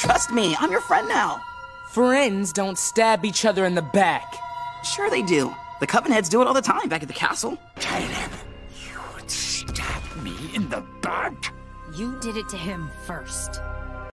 Trust me, I'm your friend now. Friends don't stab each other in the back. Sure they do. The Covenheads do it all the time back at the castle. Caleb, you would stab me in the back? You did it to him first.